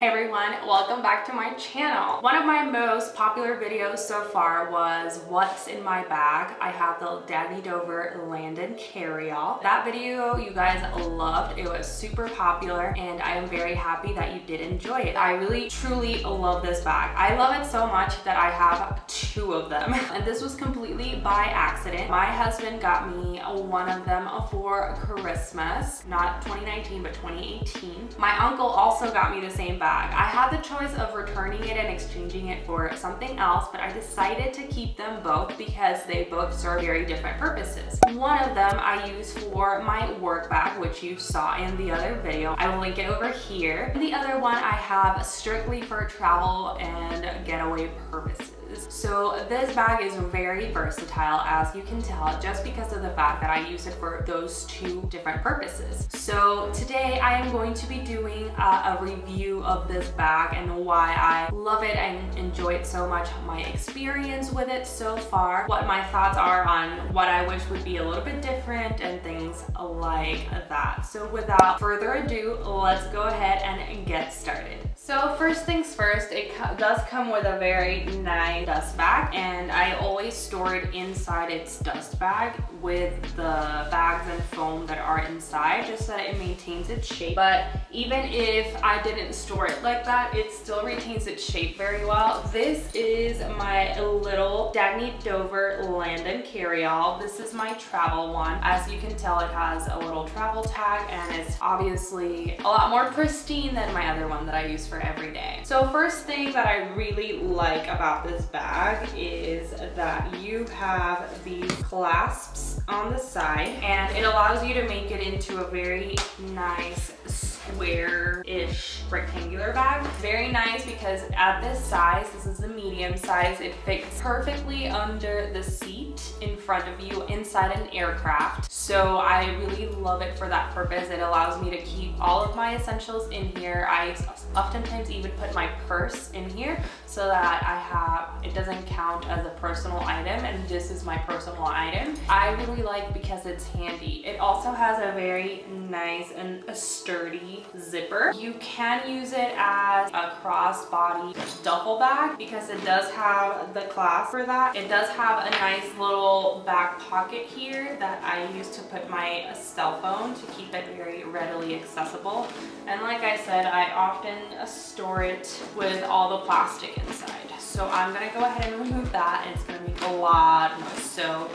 Hey everyone, welcome back to my channel. One of my most popular videos so far was what's in my bag. I have the Dagne Dover Landon carry-all. That video you guys loved. It was super popular and I am very happy that you did enjoy it. I really truly love this bag. I love it so much that I have two of them and this was completely by accident. My husband got me one of them for Christmas, not 2019 but 2018. My uncle also got me the same bag bag. I had the choice of returning it and exchanging it for something else, but I decided to keep them both because they both serve very different purposes. One of them I use for my work bag, which you saw in the other video. I will link it over here. And the other one I have strictly for travel and getaway purposes. So this bag is very versatile as you can tell just because of the fact that I use it for those two different purposes. So today I am going to be doing a, a review of this bag and why I love it and enjoy it so much, my experience with it so far, what my thoughts are on what I wish would be a little bit different and things like that. So without further ado, let's go ahead and get started. So first things first, it does come with a very nice dust bag and I always store it inside its dust bag with the bags and foam that are inside just so that it maintains its shape. But even if I didn't store it like that, it still retains its shape very well. This is my little Dagne Dover Landon carry-all. This is my travel one. As you can tell, it has a little travel tag and it's obviously a lot more pristine than my other one that I use for every day. So first thing that I really like about this bag is that you have these clasps on the side and it allows you to make it into a very nice square-ish rectangular bag. Very nice because at this size, this is the medium size, it fits perfectly under the seat in front of you inside an aircraft. So I really love it for that purpose. It allows me to keep all of my essentials in here. I oftentimes even put my purse in here so that I have, it doesn't count as a personal item and this is my personal item. I really like because it's handy. It also has a very nice and a sturdy zipper. You can use it as a crossbody duffel bag because it does have the clasp for that. It does have a nice little back pocket here that I use to put my cell phone to keep it very readily accessible. And like I said, I often store it with all the plastic inside. So I'm gonna go ahead and remove that and it's gonna make a lot of. So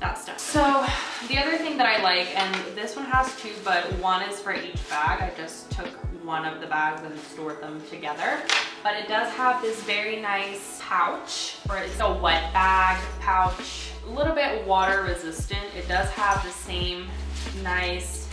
that's done. So the other thing that I like, and this one has two, but one is for each bag. I just took one of the bags and stored them together. But it does have this very nice pouch, or it's a wet bag pouch, a little bit water resistant. It does have the same nice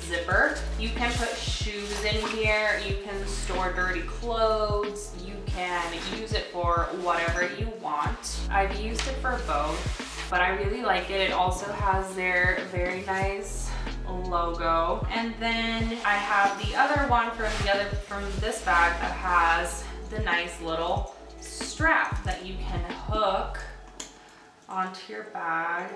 zipper. You can put shoes in here, you can store dirty clothes, you can use it for whatever you want. I've used it for both but I really like it. It also has their very nice logo. And then I have the other one from the other from this bag that has the nice little strap that you can hook onto your bag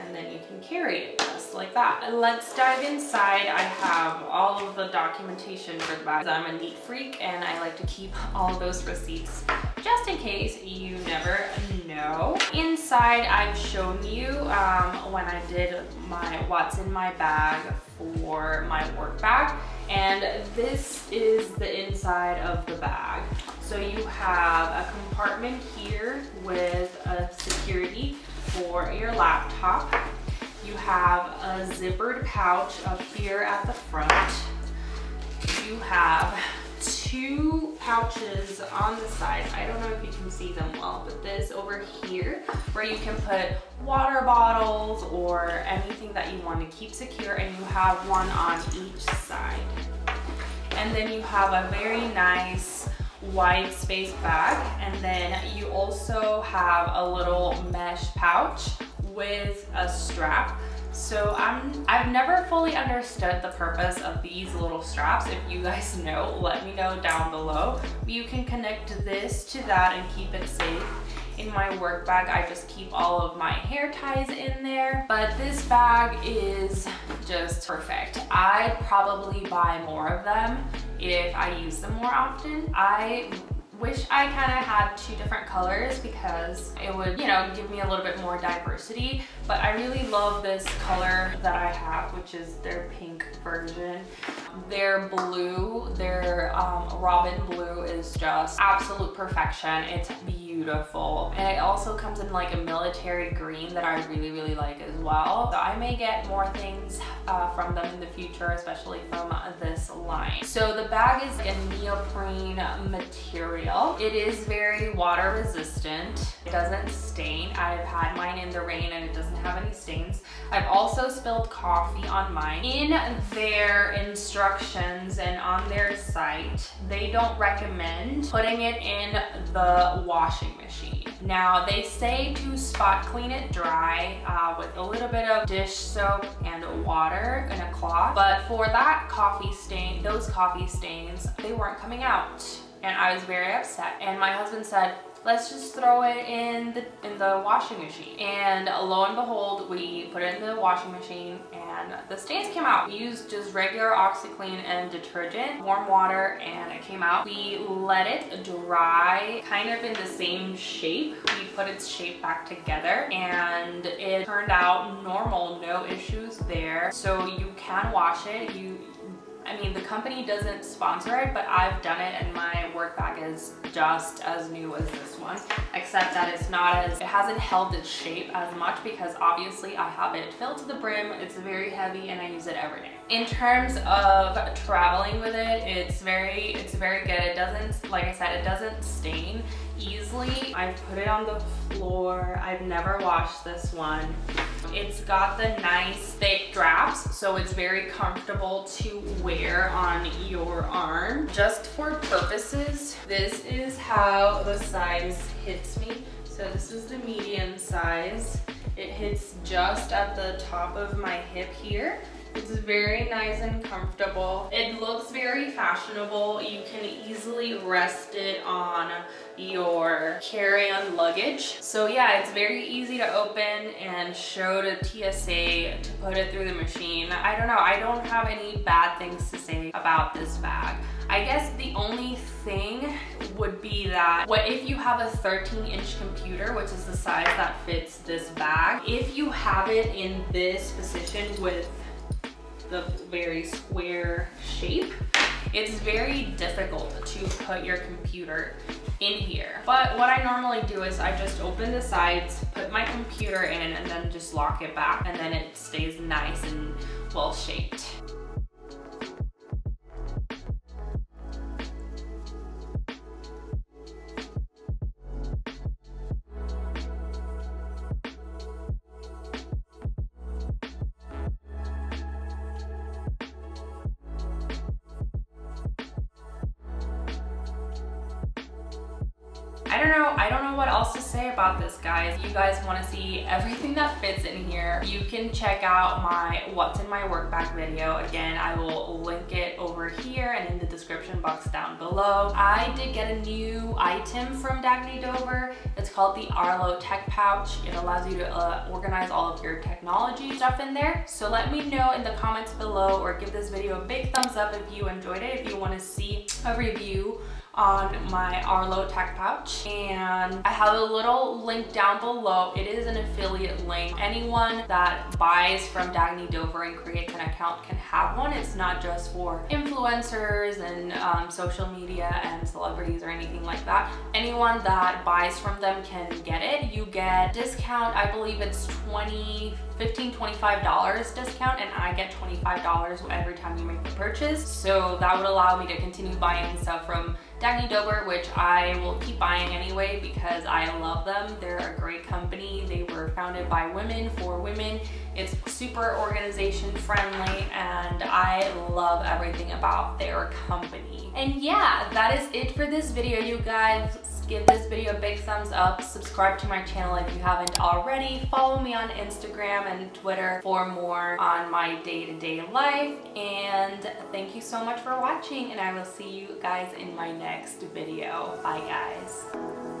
and then you can carry it just like that. And let's dive inside. I have all of the documentation for the bag. I'm a neat freak and I like to keep all those receipts just in case you never know. Inside, I've shown you um, when I did my what's in my bag for my work bag. And this is the inside of the bag. So you have a compartment here with a security for your laptop. You have a zippered pouch up here at the front. You have two pouches on the side. I don't know if you can see them well, but this over here where you can put water bottles or anything that you want to keep secure and you have one on each side. And then you have a very nice wide space bag and then you also have a little mesh pouch with a strap so I'm, I've never fully understood the purpose of these little straps. If you guys know, let me know down below. You can connect this to that and keep it safe in my work bag, I just keep all of my hair ties in there. But this bag is just perfect. I'd probably buy more of them if I use them more often. I wish I kind of had two different colors because it would, you know, give me a little bit more diversity. But I really love this color that I have, which is their pink version. Their blue, their um, robin blue is just absolute perfection. It's beautiful. And it also comes in like a military green that I really, really like as well. So I may get more things uh, from them in the future, especially from this line. So the bag is a neoprene material. It is very water resistant. It doesn't stain. I've had mine in the rain and it doesn't have any stains. I've also spilled coffee on mine. In their instructions and on their site, they don't recommend putting it in the washing machine. Now they say to spot clean it dry uh, with a little bit of dish soap and water in a cloth. But for that coffee stain, those coffee stains, they weren't coming out. And I was very upset. And my husband said, let's just throw it in the in the washing machine. And lo and behold we put it in the washing machine and the stains came out. We used just regular OxiClean and detergent warm water and it came out. We let it dry kind of in the same shape. We put its shape back together and it turned out normal no issues there. So you can wash it. You I mean, the company doesn't sponsor it, but I've done it and my work bag is just as new as this one, except that it's not as, it hasn't held its shape as much because obviously I have it filled to the brim, it's very heavy and I use it every day. In terms of traveling with it, it's very, it's very good. It doesn't, like I said, it doesn't stain easily. I put it on the floor. I've never washed this one. It's got the nice thick straps, so it's very comfortable to wear on your arm. Just for purposes, this is how the size hits me. So this is the medium size. It hits just at the top of my hip here. It's very nice and comfortable. It looks very fashionable. You can easily rest it on your carry-on luggage. So yeah, it's very easy to open and show to TSA to put it through the machine. I don't know, I don't have any bad things to say about this bag. I guess the only thing would be that what if you have a 13 inch computer, which is the size that fits this bag, if you have it in this position with the very square shape, it's very difficult to put your computer in here. But what I normally do is I just open the sides, put my computer in, and then just lock it back, and then it stays nice and well shaped. I don't know, what else to say about this guys. If you guys wanna see everything that fits in here, you can check out my what's in my work bag video. Again, I will link it over here and in the description box down below. I did get a new item from Dagne Dover. It's called the Arlo Tech Pouch. It allows you to uh, organize all of your technology stuff in there. So let me know in the comments below or give this video a big thumbs up if you enjoyed it, if you wanna see a review on my Arlo Tech Pouch and I have a little link down below. It is an affiliate link. Anyone that buys from Dagne Dover and creates an account can have one. It's not just for influencers and um, social media and celebrities or anything like that. Anyone that buys from them can get it. You get discount, I believe it's 20 15 $25 discount and I get $25 every time you make the purchase. So that would allow me to continue buying stuff from Dagne Dover, which I will keep buying anyway because I love them. They're a great company. They were founded by women for women. It's super organization friendly and I love everything about their company. And yeah, that is it for this video, you guys give this video a big thumbs up, subscribe to my channel if you haven't already, follow me on Instagram and Twitter for more on my day-to-day -day life, and thank you so much for watching, and I will see you guys in my next video. Bye guys.